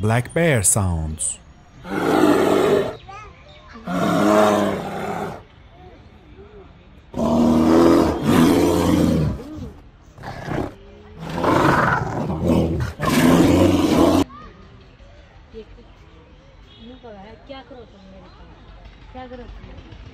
Black bear sounds. क्या करो तुम मेरे पास क्या करो तुम